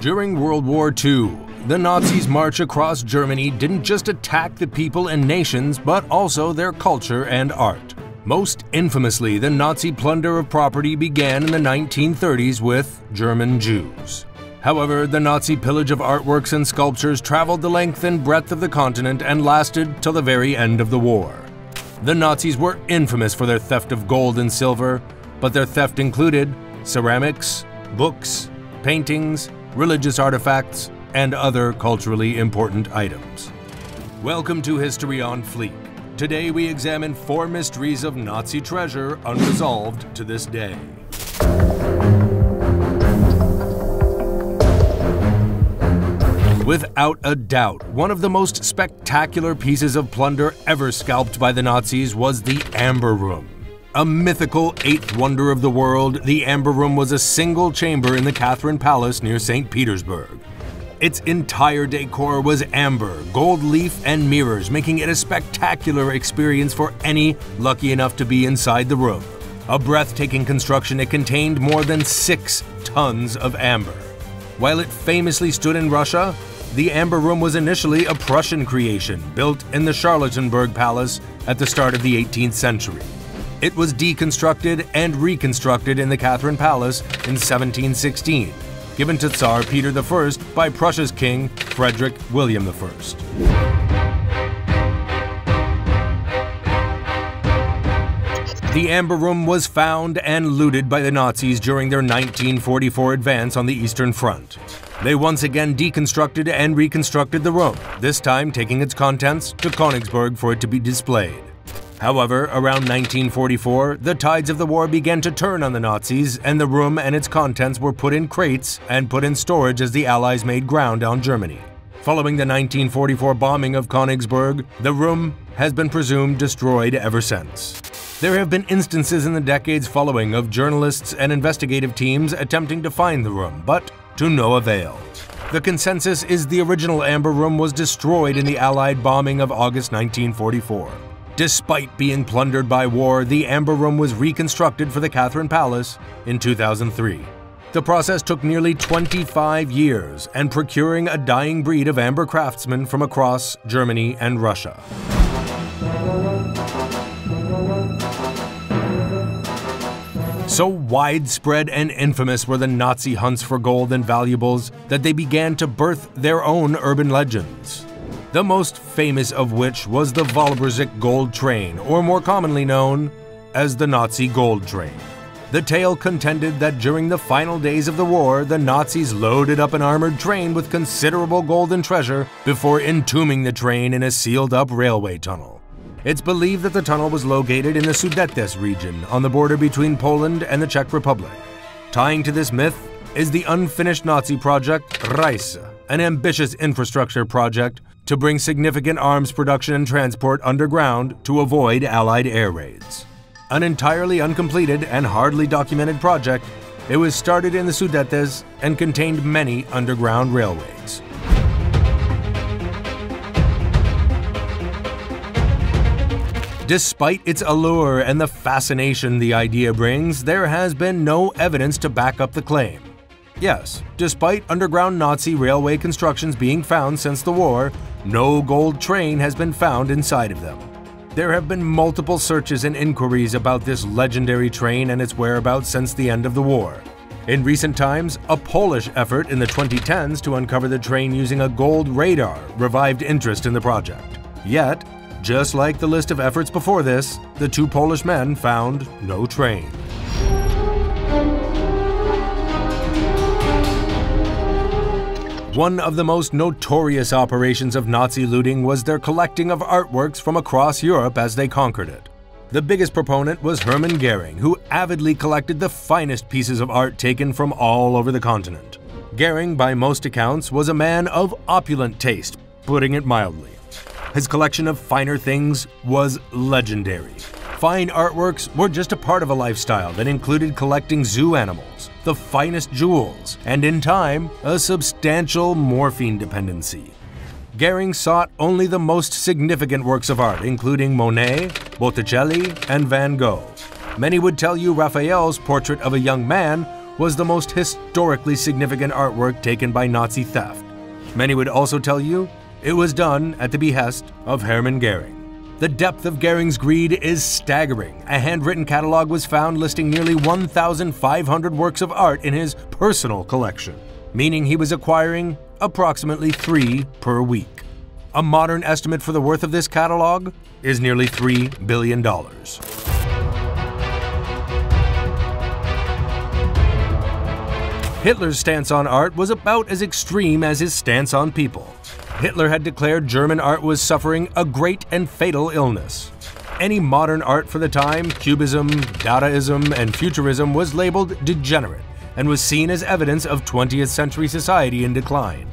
During World War II, the Nazis' march across Germany didn't just attack the people and nations, but also their culture and art. Most infamously, the Nazi plunder of property began in the 1930s with German Jews. However, the Nazi pillage of artworks and sculptures traveled the length and breadth of the continent and lasted till the very end of the war. The Nazis were infamous for their theft of gold and silver, but their theft included ceramics, books, paintings, religious artifacts, and other culturally important items. Welcome to History on Fleek. Today we examine four mysteries of Nazi treasure unresolved to this day. Without a doubt, one of the most spectacular pieces of plunder ever scalped by the Nazis was the Amber Room. A mythical eighth wonder of the world, the Amber Room was a single chamber in the Catherine Palace near St. Petersburg. Its entire decor was amber, gold leaf, and mirrors, making it a spectacular experience for any lucky enough to be inside the room. A breathtaking construction, it contained more than six tons of amber. While it famously stood in Russia, the Amber Room was initially a Prussian creation built in the Charlottenburg Palace at the start of the 18th century. It was deconstructed and reconstructed in the Catherine Palace in 1716, given to Tsar Peter I by Prussia's king Frederick William I. The Amber Room was found and looted by the Nazis during their 1944 advance on the Eastern Front. They once again deconstructed and reconstructed the room, this time taking its contents to Königsberg for it to be displayed. However, around 1944, the tides of the war began to turn on the Nazis, and the room and its contents were put in crates and put in storage as the Allies made ground on Germany. Following the 1944 bombing of Königsberg, the room has been presumed destroyed ever since. There have been instances in the decades following of journalists and investigative teams attempting to find the room, but to no avail. The consensus is the original Amber Room was destroyed in the Allied bombing of August 1944. Despite being plundered by war, the Amber Room was reconstructed for the Catherine Palace in 2003. The process took nearly 25 years and procuring a dying breed of amber craftsmen from across Germany and Russia. So widespread and infamous were the Nazi hunts for gold and valuables that they began to birth their own urban legends the most famous of which was the Wałbrzych Gold Train, or more commonly known as the Nazi Gold Train. The tale contended that during the final days of the war, the Nazis loaded up an armored train with considerable gold and treasure before entombing the train in a sealed up railway tunnel. It's believed that the tunnel was located in the Sudetes region on the border between Poland and the Czech Republic. Tying to this myth is the unfinished Nazi project Riese, an ambitious infrastructure project to bring significant arms production and transport underground to avoid Allied air raids. An entirely uncompleted and hardly documented project, it was started in the Sudetes and contained many underground railways. Despite its allure and the fascination the idea brings, there has been no evidence to back up the claim. Yes, despite underground Nazi railway constructions being found since the war, no gold train has been found inside of them. There have been multiple searches and inquiries about this legendary train and its whereabouts since the end of the war. In recent times, a Polish effort in the 2010s to uncover the train using a gold radar revived interest in the project. Yet, just like the list of efforts before this, the two Polish men found no train. One of the most notorious operations of Nazi looting was their collecting of artworks from across Europe as they conquered it. The biggest proponent was Hermann Goering, who avidly collected the finest pieces of art taken from all over the continent. Goering, by most accounts, was a man of opulent taste, putting it mildly. His collection of finer things was legendary. Fine artworks were just a part of a lifestyle that included collecting zoo animals, the finest jewels, and in time, a substantial morphine dependency. Goering sought only the most significant works of art, including Monet, Botticelli, and Van Gogh. Many would tell you Raphael's portrait of a young man was the most historically significant artwork taken by Nazi theft. Many would also tell you it was done at the behest of Hermann Goering. The depth of Goering's greed is staggering. A handwritten catalog was found listing nearly 1,500 works of art in his personal collection, meaning he was acquiring approximately three per week. A modern estimate for the worth of this catalog is nearly $3 billion. Hitler's stance on art was about as extreme as his stance on people. Hitler had declared German art was suffering a great and fatal illness. Any modern art for the time, Cubism, Dadaism, and Futurism, was labeled degenerate and was seen as evidence of 20th century society in decline.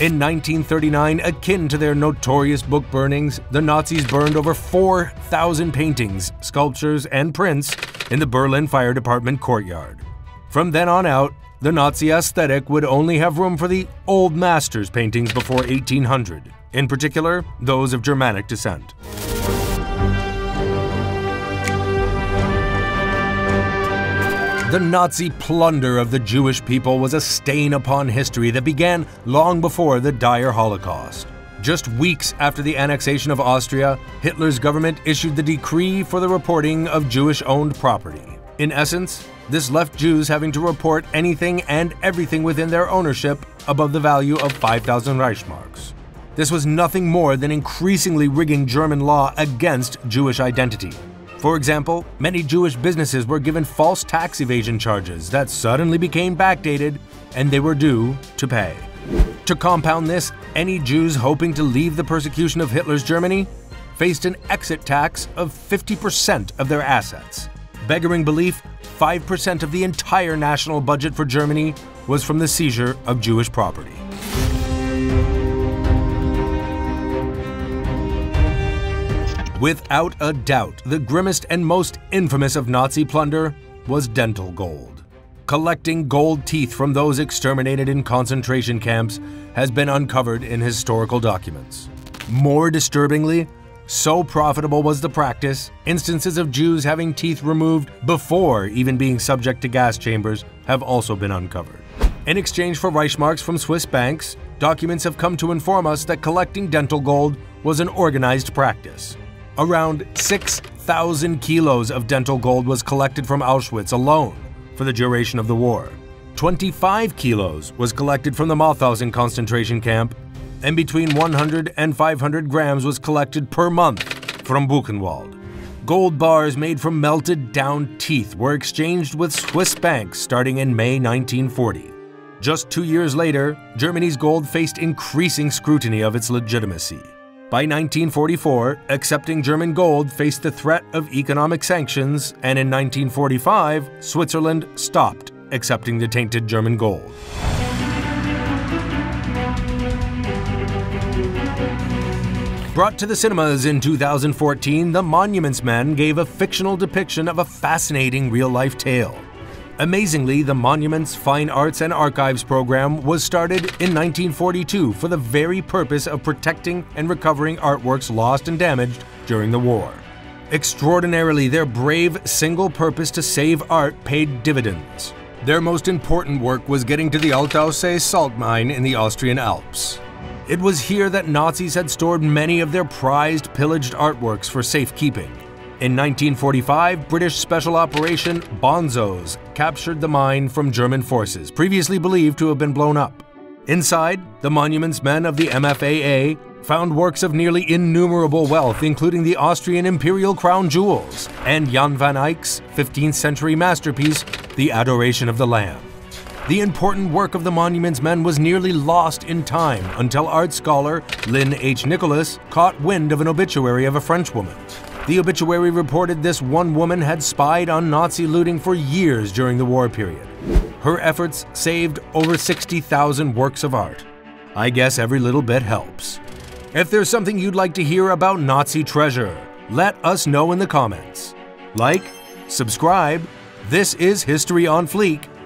In 1939, akin to their notorious book burnings, the Nazis burned over 4,000 paintings, sculptures, and prints in the Berlin Fire Department courtyard. From then on out, the Nazi aesthetic would only have room for the Old Masters paintings before 1800, in particular, those of Germanic descent. The Nazi plunder of the Jewish people was a stain upon history that began long before the dire Holocaust. Just weeks after the annexation of Austria, Hitler's government issued the decree for the reporting of Jewish owned property. In essence, this left Jews having to report anything and everything within their ownership above the value of 5,000 Reichsmarks. This was nothing more than increasingly rigging German law against Jewish identity. For example, many Jewish businesses were given false tax evasion charges that suddenly became backdated and they were due to pay. To compound this, any Jews hoping to leave the persecution of Hitler's Germany faced an exit tax of 50% of their assets. Beggaring belief, 5% of the entire national budget for Germany was from the seizure of Jewish property. Without a doubt, the grimmest and most infamous of Nazi plunder was dental gold. Collecting gold teeth from those exterminated in concentration camps has been uncovered in historical documents. More disturbingly, so profitable was the practice, instances of Jews having teeth removed before even being subject to gas chambers have also been uncovered. In exchange for Reichsmarks from Swiss banks, documents have come to inform us that collecting dental gold was an organized practice. Around 6,000 kilos of dental gold was collected from Auschwitz alone for the duration of the war. 25 kilos was collected from the Mauthausen concentration camp, and between 100 and 500 grams was collected per month from Buchenwald. Gold bars made from melted down teeth were exchanged with Swiss banks starting in May 1940. Just two years later, Germany's gold faced increasing scrutiny of its legitimacy. By 1944, accepting German gold faced the threat of economic sanctions, and in 1945, Switzerland stopped accepting the tainted German gold. Brought to the cinemas in 2014, The Monuments Men gave a fictional depiction of a fascinating real life tale. Amazingly, the Monuments, Fine Arts, and Archives program was started in 1942 for the very purpose of protecting and recovering artworks lost and damaged during the war. Extraordinarily, their brave single purpose to save art paid dividends. Their most important work was getting to the Altaussee salt mine in the Austrian Alps. It was here that Nazis had stored many of their prized, pillaged artworks for safekeeping. In 1945, British Special Operation Bonzos captured the mine from German forces, previously believed to have been blown up. Inside, the monuments men of the MFAA found works of nearly innumerable wealth, including the Austrian imperial crown jewels and Jan van Eyck's 15th century masterpiece, The Adoration of the Lamb. The important work of the monuments men was nearly lost in time until art scholar Lynn H. Nicholas caught wind of an obituary of a Frenchwoman. The obituary reported this one woman had spied on Nazi looting for years during the war period. Her efforts saved over 60,000 works of art. I guess every little bit helps. If there's something you'd like to hear about Nazi treasure, let us know in the comments. Like, subscribe, this is History on Fleek,